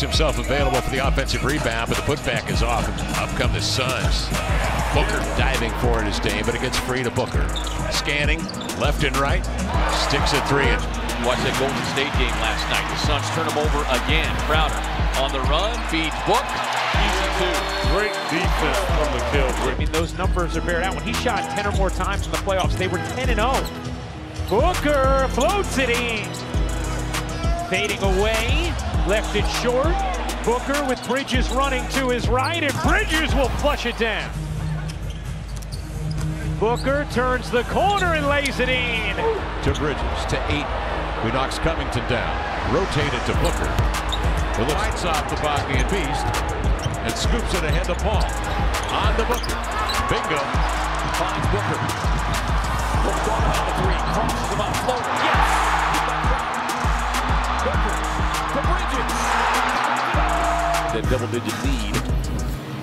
makes himself available for the offensive rebound, but the putback is off. Up come the Suns. Booker diving for it is Dame, but it gets free to Booker. Scanning left and right, sticks a three. And Watch that Golden State game last night. The Suns turn them over again. Crowder on the run, feeds Book. Easy two. Great defense from the kill. I mean, those numbers are bared out. When he shot 10 or more times in the playoffs, they were 10 and 0. Booker floats it in. Fading away, left it short. Booker with Bridges running to his right, and Bridges will flush it down. Booker turns the corner and lays it in. to Bridges to Ayton, who knocks Covington down. Rotated to Booker, who lights off the Bosnian Beast and scoops it ahead to Paul. On to Booker. Bingo. Finds Booker. Book on the three. Crosses him. Float. Yes. Booker to Bridges. That double-digit lead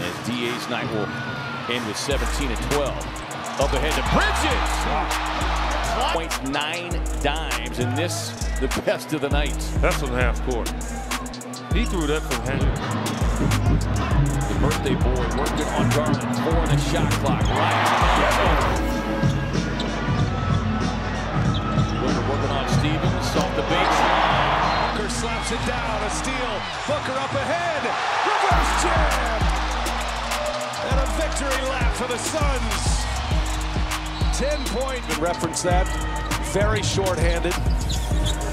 as DA's night will end with 17 and 12. Up ahead to Bridges. Points nine dimes, and this the best of the night. That's from half court. He threw that from half. The birthday boy working on Garland. Four on the shot clock. Right. Working on Stevens. Off the baseline. Booker it down. A steal. Booker up ahead. Reverse jam. And a victory lap for the Suns. 10 point. Reference that. Very short-handed.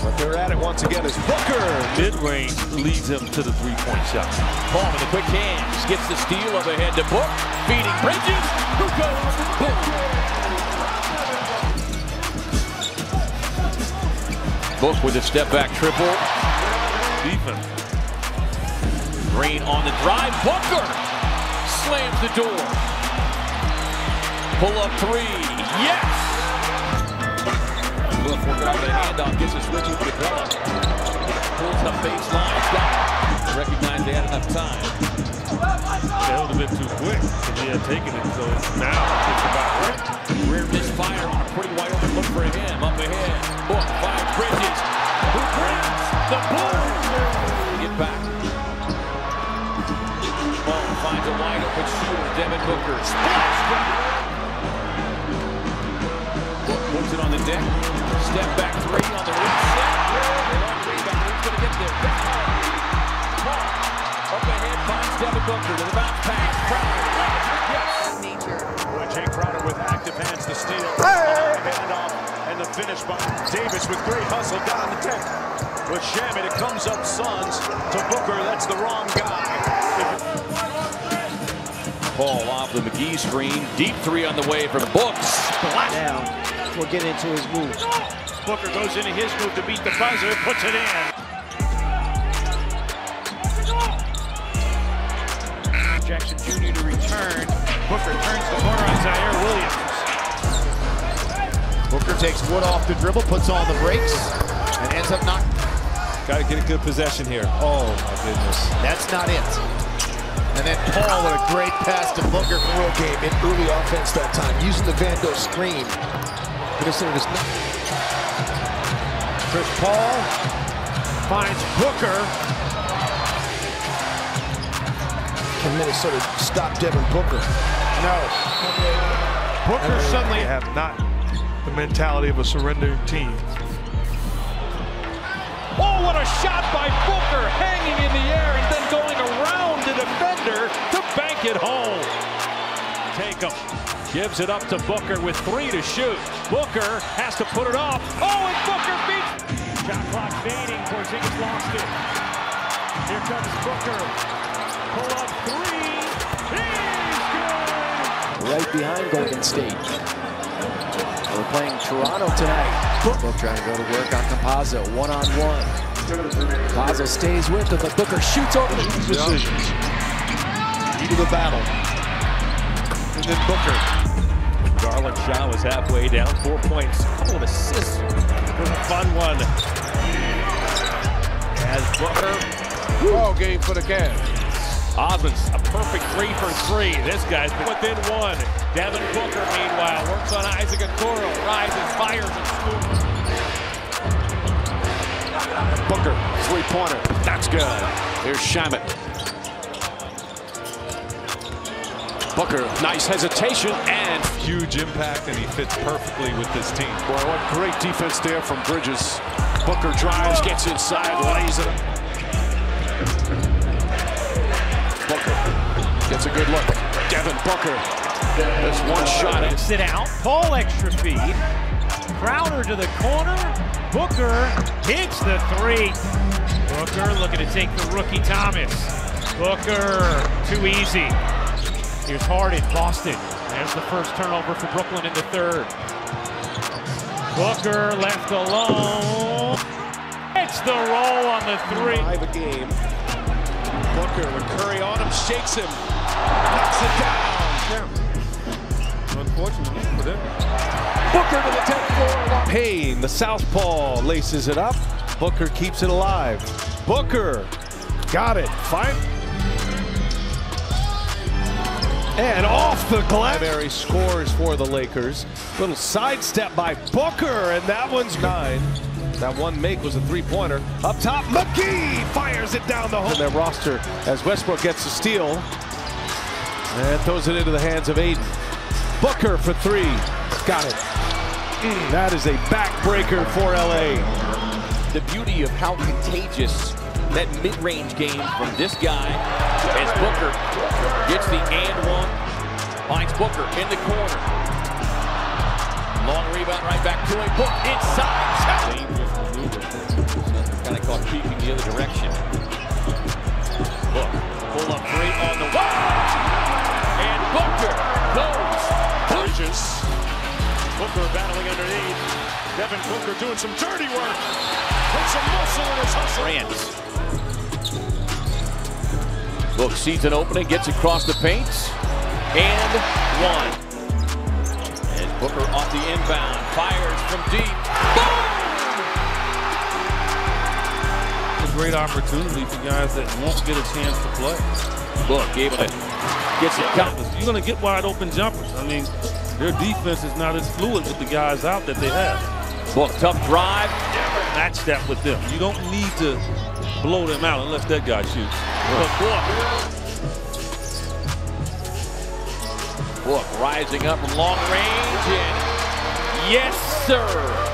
But they're at it once again as Booker. Mid-range leads him to the three-point shot. Paul with the quick hands. Gets the steal up ahead to Book. Feeding Bridges. Who goes? Book. Book with a step back triple. Defense. Green on the drive. Booker slams the door. Pull up three. Yes. Look, out with a handoff. Gets a switch into the club. Pulls up baseline. Got it. Recognized they had enough time. That was a bit too quick. If he had taken it, so now it's about right. Rear misfire on a pretty wide open look for him. Shooter. Devin Booker. Splash shot. Book puts it on the deck. Step back three on the reset. Long rebound. Who's going to get there? Ball. Up ahead finds Devin Booker to the bounce pass. Crowder. Yes. Boy, Jae Crowder with active hands to steal. Handoff and the finish by Davis with great hustle down the deck. With Shamet, it comes up Suns to Booker. That's the wrong guy. Paul off the McGee screen. Deep three on the way from Books. Splash. Now, we'll get into his move. Booker goes into his move to beat the buzzer, puts it in. Jackson Jr. to return. Booker turns the corner on Ziaire Williams. Booker takes Wood off the dribble, puts on the brakes, and ends up not. Got to get a good possession here. Oh, my goodness. That's not it. And then Paul with a great pass to Booker for real game in early offense that time, using the Vando screen. Minnesota does not. Chris Paul finds Booker. Can Minnesota stop Devin Booker? No. Booker suddenly They have not the mentality of a surrendering team. Oh, what a shot by Booker, hanging in the air and then going around the defender to bank it home. Take him. Gives it up to Booker with three to shoot. Booker has to put it off. Oh, and Booker beats. Shot clock fading. Porzingis lost it. Here comes Booker. Pull up three. He's good. Right behind Golden State. We're playing Toronto tonight. Book trying to go to work on Campazzo, one on one. Campazzo stays with him, but Booker shoots over the Decisions. Into the battle. And then Booker. Garland Shaw was halfway down, four points, couple of assists. Was a fun one. As Booker, Ball game for the Cavs. Osman's a perfect three for three. This guy's within one. Devin Booker, meanwhile, works on Isaac Okoro, rises, fires, and scoops. Booker, three-pointer. That's good. Here's Shamet. Booker, nice hesitation and huge impact, and he fits perfectly with this team. Boy, what great defense there from Bridges. Booker drives, gets inside, lays it. Booker gets a good look. Devin Booker. There's one shot. Sit out. Paul extra feed. Crowder to the corner. Booker hits the three. Booker looking to take the rookie Thomas. Booker, too easy. Here's Harden, Boston. There's the first turnover for Brooklyn in the third. Booker left alone. It's the roll on the three. Five a game. Booker with Curry on him, shakes him, knocks it down. Unfortunately for them. Booker to the 10 4. Payne, the southpaw, laces it up. Booker keeps it alive. Booker got it. Fine. And off the glass. Mary scores for the Lakers. Little sidestep by Booker, and that one's nine. That one make was a three-pointer. Up top, McGee fires it down the hole. In their roster as Westbrook gets the steal. And throws it into the hands of Aiden. Booker for three. Got it. Mm, that is a backbreaker for LA. The beauty of how contagious that mid-range game from this guy as Booker gets the and one, finds Booker in the corner. Long rebound right back to him. Book inside. Dangerous maneuver. Kind of caught creeping the other direction. Book pull up three on the way. And Booker goes. Bridges. Booker battling underneath. Devin Booker doing some dirty work. Put some muscle in his hustle. Grant. Book sees an opening, gets across the paint, and one. And Booker off the inbound, fires from deep. Boom! It's a great opportunity for guys that won't get a chance to play. Book able to gets it. You're going to get wide open jumpers. I mean, their defense is not as fluid with the guys out that they have. Book tough drive. Never match that with them. You don't need to blow them out unless that guy shoots. Book. Book rising up from long range and yes, sir.